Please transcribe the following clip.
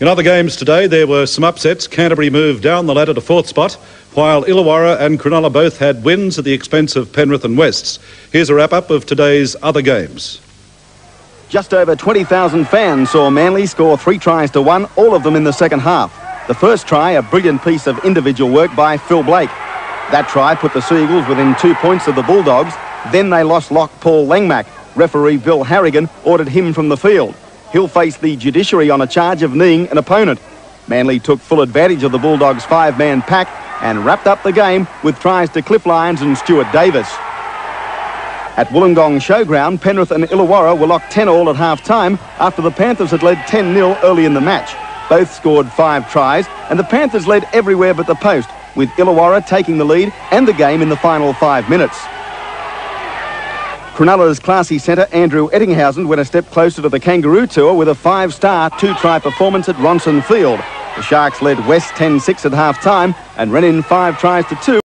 In other games today, there were some upsets. Canterbury moved down the ladder to fourth spot, while Illawarra and Cronulla both had wins at the expense of Penrith and Wests. Here's a wrap up of today's other games. Just over 20,000 fans saw Manly score three tries to one, all of them in the second half. The first try, a brilliant piece of individual work by Phil Blake. That try put the Seagulls within two points of the Bulldogs. Then they lost lock Paul Langmack. Referee Bill Harrigan ordered him from the field. He'll face the judiciary on a charge of kneeing an opponent. Manly took full advantage of the Bulldogs' five-man pack and wrapped up the game with tries to Cliff Lyons and Stuart Davis. At Wollongong Showground, Penrith and Illawarra were locked 10 all at half-time after the Panthers had led 10-0 early in the match. Both scored five tries, and the Panthers led everywhere but the post, with Illawarra taking the lead and the game in the final five minutes. Cronulla's classy centre, Andrew Ettingshausen, went a step closer to the Kangaroo Tour with a five-star two-try performance at Ronson Field. The Sharks led West 10-6 at half-time and ran in five tries to two.